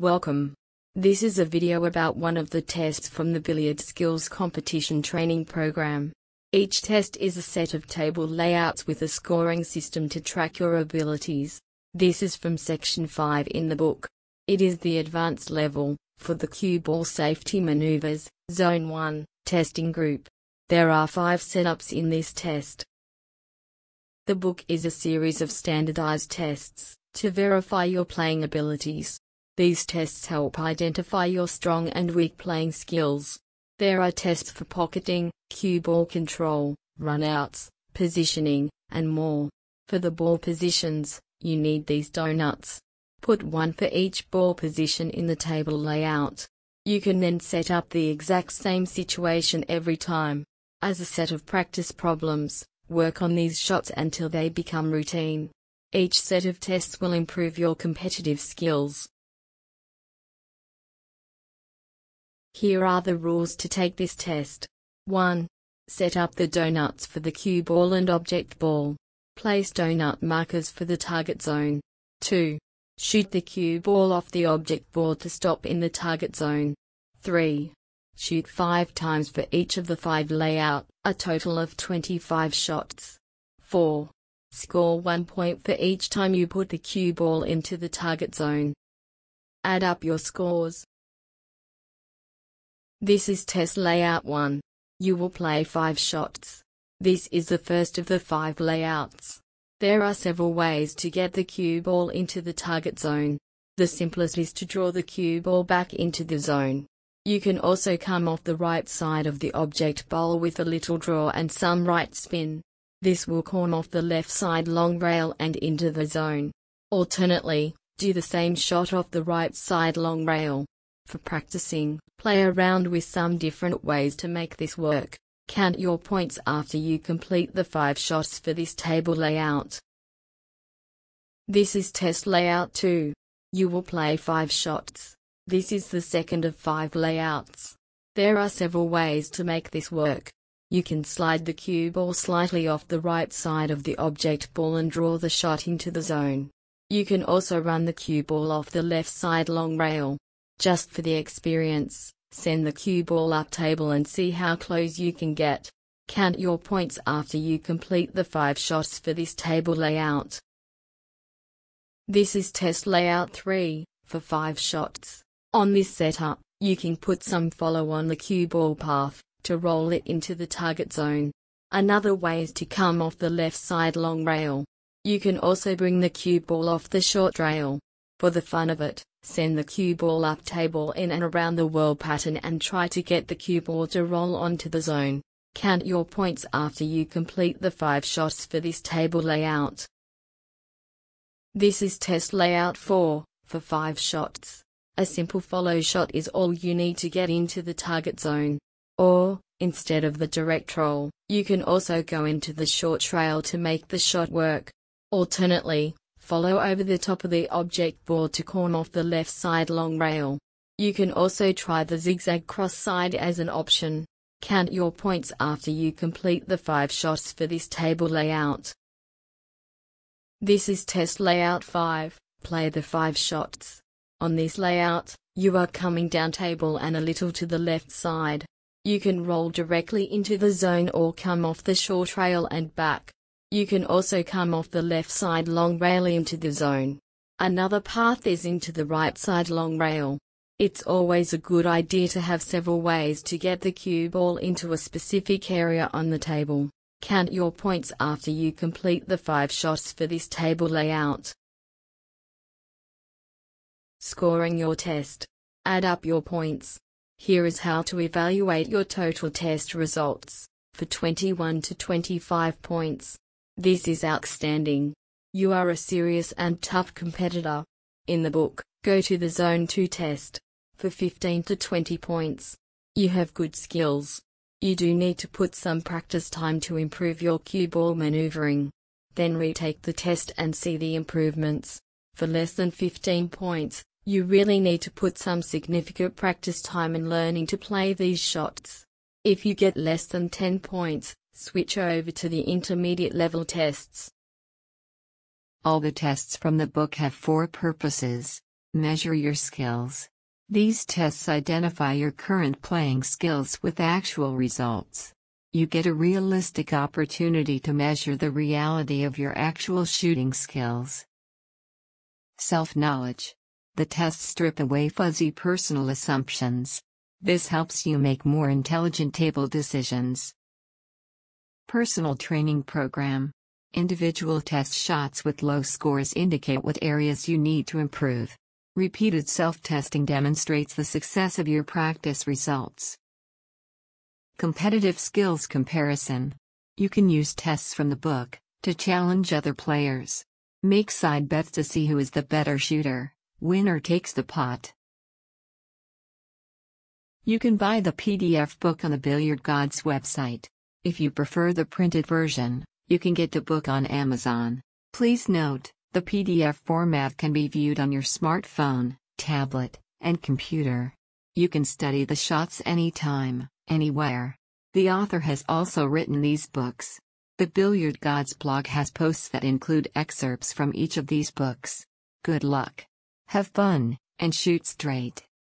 Welcome. This is a video about one of the tests from the Billiard Skills Competition Training Program. Each test is a set of table layouts with a scoring system to track your abilities. This is from section 5 in the book. It is the advanced level for the cue ball safety maneuvers, zone 1, testing group. There are 5 setups in this test. The book is a series of standardized tests to verify your playing abilities. These tests help identify your strong and weak playing skills. There are tests for pocketing, cue ball control, runouts, positioning, and more. For the ball positions, you need these donuts. Put one for each ball position in the table layout. You can then set up the exact same situation every time. As a set of practice problems, work on these shots until they become routine. Each set of tests will improve your competitive skills. Here are the rules to take this test. 1. Set up the donuts for the cue ball and object ball. Place donut markers for the target zone. 2. Shoot the cue ball off the object ball to stop in the target zone. 3. Shoot 5 times for each of the 5 layout, a total of 25 shots. 4. Score 1 point for each time you put the cue ball into the target zone. Add up your scores. This is test layout 1. You will play 5 shots. This is the first of the 5 layouts. There are several ways to get the cue ball into the target zone. The simplest is to draw the cue ball back into the zone. You can also come off the right side of the object ball with a little draw and some right spin. This will corn off the left side long rail and into the zone. Alternately, do the same shot off the right side long rail. For practicing, play around with some different ways to make this work. Count your points after you complete the 5 shots for this table layout. This is test layout 2. You will play 5 shots. This is the second of 5 layouts. There are several ways to make this work. You can slide the cue ball slightly off the right side of the object ball and draw the shot into the zone. You can also run the cue ball off the left side long rail. Just for the experience, send the cue ball up table and see how close you can get. Count your points after you complete the 5 shots for this table layout. This is test layout 3, for 5 shots. On this setup, you can put some follow on the cue ball path to roll it into the target zone. Another way is to come off the left side long rail. You can also bring the cue ball off the short rail. For the fun of it, send the cue ball up table in and around the whirl pattern and try to get the cue ball to roll onto the zone. Count your points after you complete the 5 shots for this table layout. This is test layout 4, for 5 shots. A simple follow shot is all you need to get into the target zone. Or, instead of the direct roll, you can also go into the short rail to make the shot work. Alternately, follow over the top of the object ball to corn off the left side long rail. You can also try the zigzag cross side as an option. Count your points after you complete the 5 shots for this table layout. This is test layout 5, play the 5 shots. On this layout, you are coming down table and a little to the left side. You can roll directly into the zone or come off the short rail and back. You can also come off the left side long rail into the zone. Another path is into the right side long rail. It's always a good idea to have several ways to get the cue ball into a specific area on the table. Count your points after you complete the 5 shots for this table layout. Scoring your test. Add up your points. Here is how to evaluate your total test results. For 21 to 25 points. This is outstanding. You are a serious and tough competitor. In the book, go to the Zone 2 test. For 15 to 20 points. You have good skills. You do need to put some practice time to improve your cue ball maneuvering. Then retake the test and see the improvements. For less than 15 points, you really need to put some significant practice time in learning to play these shots. If you get less than 10 points, switch over to the intermediate level tests. All the tests from the book have four purposes. Measure your skills. These tests identify your current playing skills with actual results. You get a realistic opportunity to measure the reality of your actual shooting skills. Self knowledge. The tests strip away fuzzy personal assumptions. This helps you make more intelligent table decisions. Personal Training Program Individual test shots with low scores indicate what areas you need to improve. Repeated self testing demonstrates the success of your practice results. Competitive skills comparison. You can use tests from the book to challenge other players. Make side bets to see who is the better shooter. Winner takes the pot. You can buy the PDF book on the Billiard Gods website. If you prefer the printed version, you can get the book on Amazon. Please note, the PDF format can be viewed on your smartphone, tablet, and computer. You can study the shots anytime, anywhere. The author has also written these books. The Billiard Gods blog has posts that include excerpts from each of these books. Good luck. Have fun, and shoot straight.